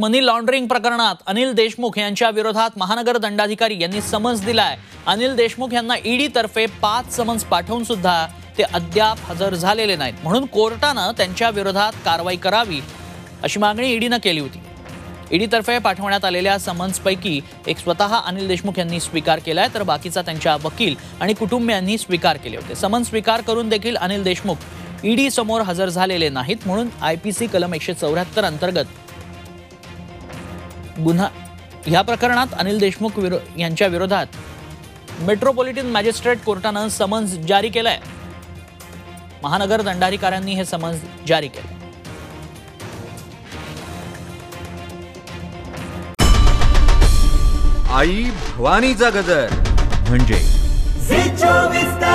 मनी laundering प्रकरणात अनिल देशमुख यांच्या विरोधात महानगर दंडाधिकारी यांनी समन्स दिलाय. अनिल देशमुख यांना ईडी तर्फे पाच समन्स पाठवून सुद्धा ते अद्याप हजर झालेले नाहीत. म्हणून कोर्टानं त्यांच्या विरोधात कारवाई करावी अशी मागणी ईडीनं केली होती. ईडीतर्फे पाठवण्यात आलेल्या समन्सपैकी एक स्वतः अनिल देशमुख यांनी स्वीकार केलाय तर बाकीचा त्यांच्या वकील आणि कुटुंबियांनी स्वीकार केले होते. समन्स स्वीकार करून देखील अनिल देशमुख ईडी समोर हजर झालेले नाहीत म्हणून आय पी सी कलम एकशे चौऱ्याहत्तर अंतर्गत गुन्हा. या प्रकरणात अनिल देशमुख विरो यांच्या विरोधात मेट्रोपॉलिटन मॅजिस्ट्रेट कोर्टानं समन्स जारी केलंय. महानगर दंडाधिकाऱ्यांनी हे समन्स जारी केलं आई भवानीचा गजर. म्हणजे झी चोवीस तास